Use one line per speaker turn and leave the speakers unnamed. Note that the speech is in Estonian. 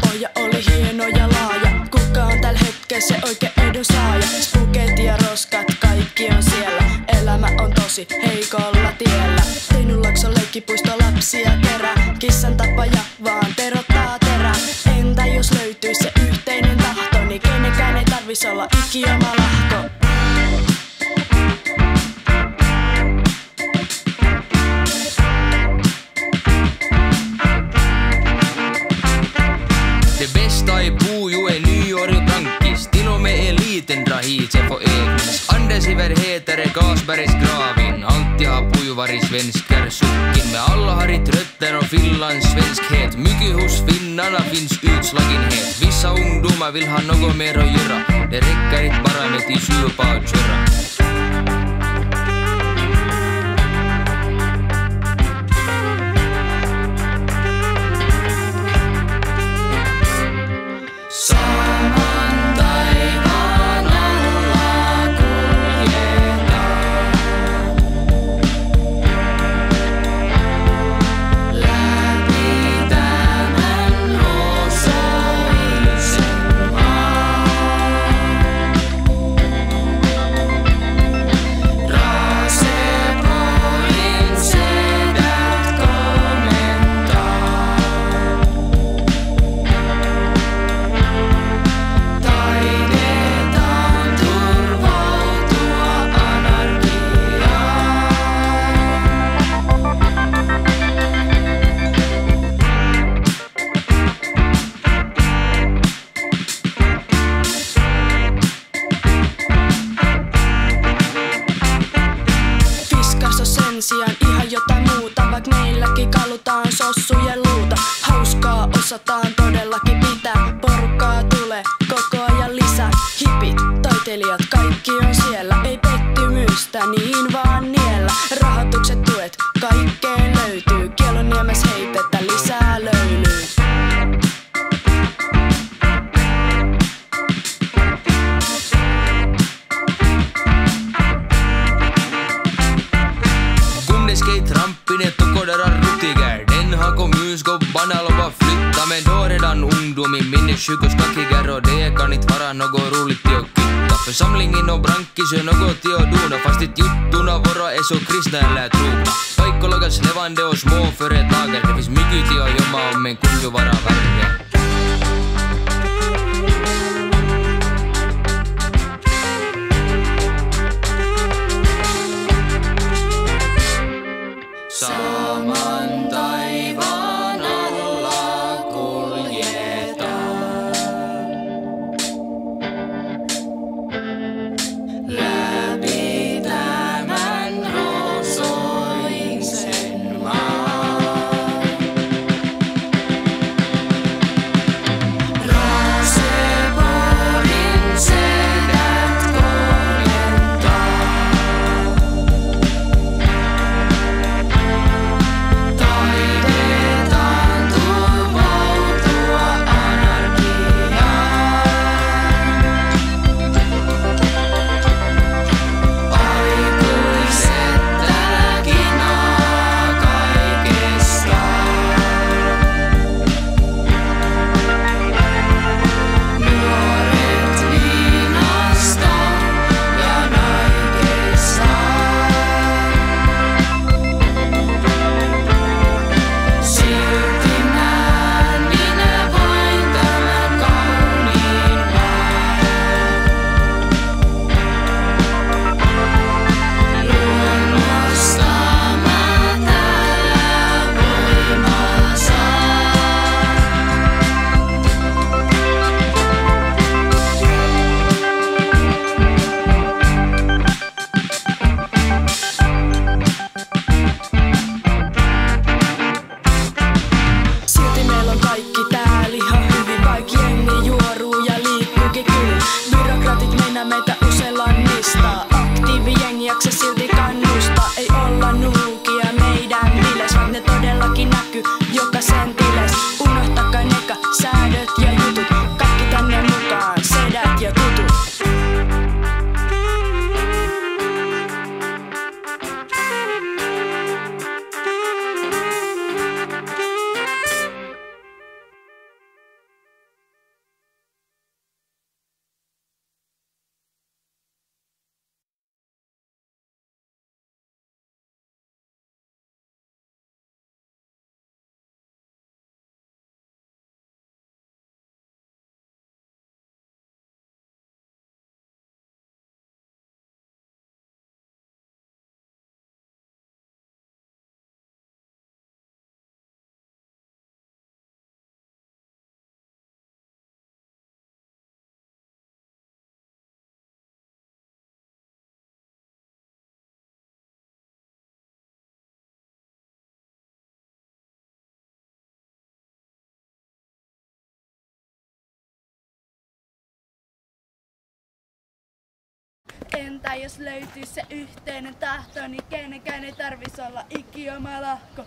poja oli hieno ja laaja. Kuka on tällä hetkellä se oikea edunsaaja? Spuket ja roskat, kaikki on siellä. Elämä on tosi heikolla tiellä. Teinulakson leikkipuisto lapsia kerää. Kissan tapaja vaan terottaa terää. Entä jos löytyy se yhteinen tahto, niin kenenkään ei tarvis olla ikioma lahko.
Är Gasbergs gravin Pujo varit svenskar sucken Men alla har inte rötter och Finlands svenskhet Mycket hos finnarna finns utslagenhet Vissa ungdomar vill ha något mer att göra Det räcker inte bara med till supa och köra Saman
kalutaan sossujen luuta. Hauskaa osataan todellakin pitää, porukkaa tulee koko ajan lisää. Hipit, taiteilijat, kaikki on siellä, ei pettymystä, niin vaan niellä. Rahoitukset, tuet, kaikkeen löytyy, Kielonniemes heitettä
lovat flytta Men då redan ungdomen minne 20 och det kan inte vara något roligt till att kytta Församlingen och brankis är något till att dona Fast inte juttuna våra är så kristna eller trogna Paikkolagas levande och småföretagare Det finns mycket till att jobba om men kunde vara värre Saman
Stop.
Entä jos löytyy se yhteinen tahto, niin kenenkään ei tarvis olla ikioma lahko.